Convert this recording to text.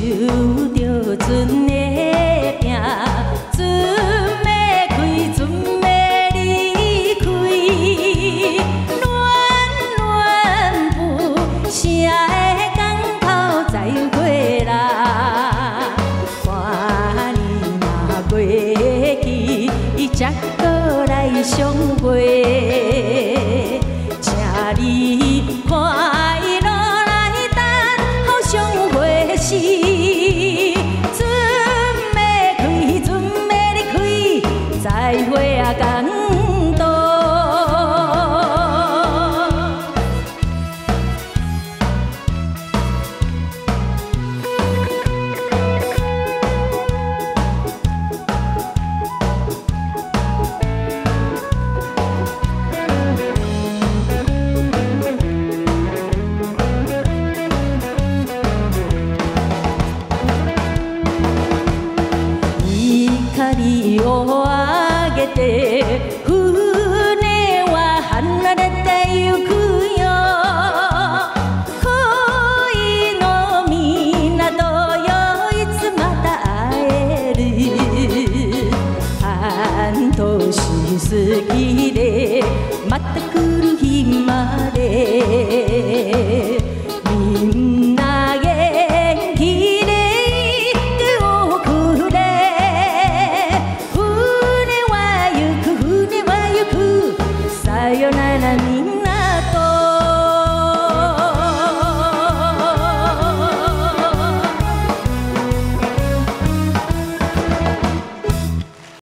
守着船的拼，船要开，船要离开，暖暖不舍的港口再回来，看你嘛过去，才来相会，请你看。再会啊感动。光をあげて船は離れてゆくよ。恋の港よいつまた会える。半年過ぎでまた来る日まで Sayonara.